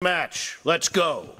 Match. Let's go.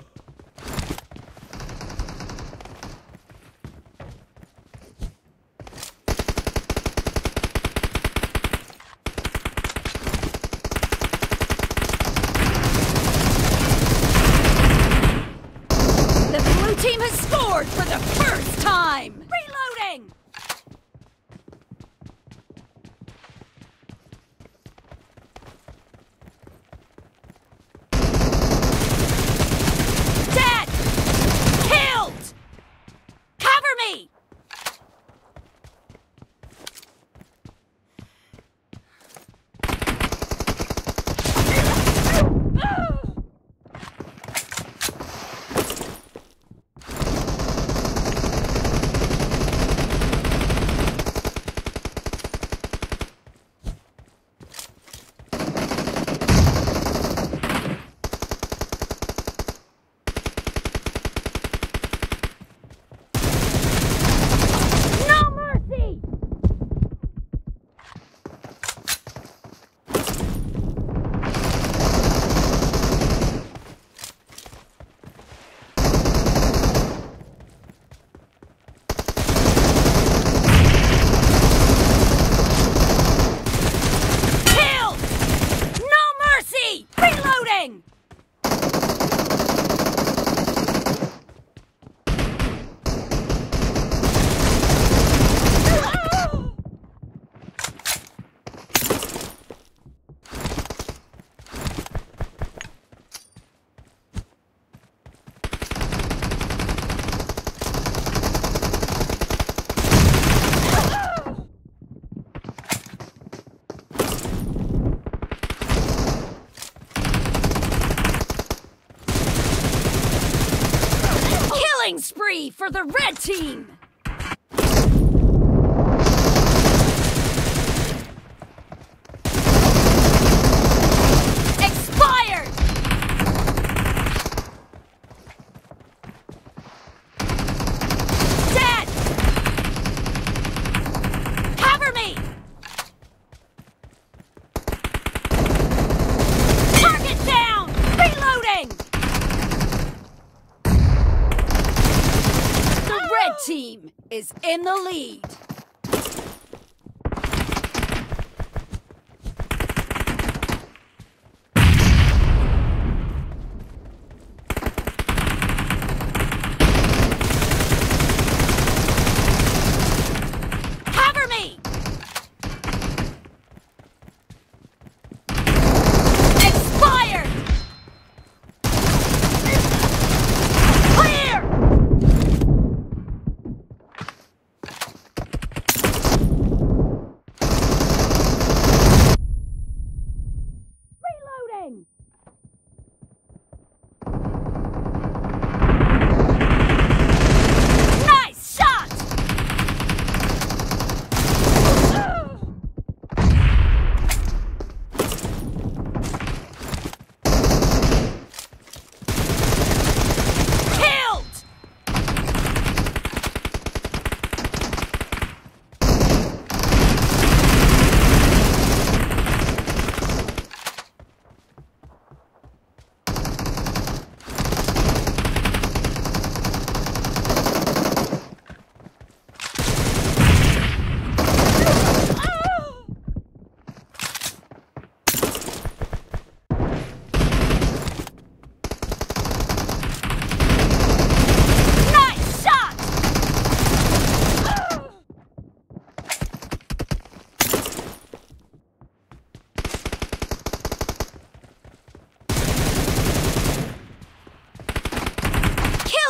victory for the red team! is in the lead.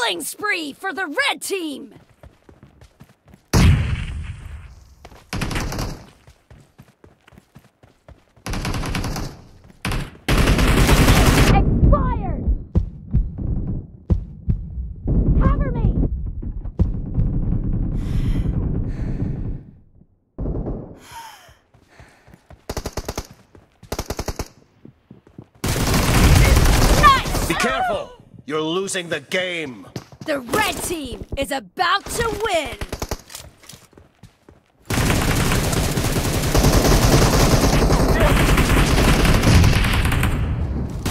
Killing spree for the red team! Be careful! You're losing the game. The red team is about to win.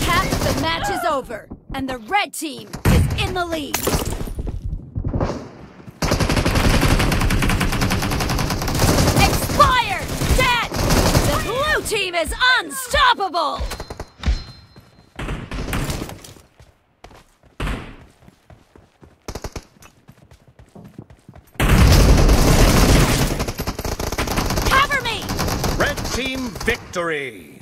Half the match is over, and the red team is in the lead. Expired! Dead! The blue team is unstoppable! Victory!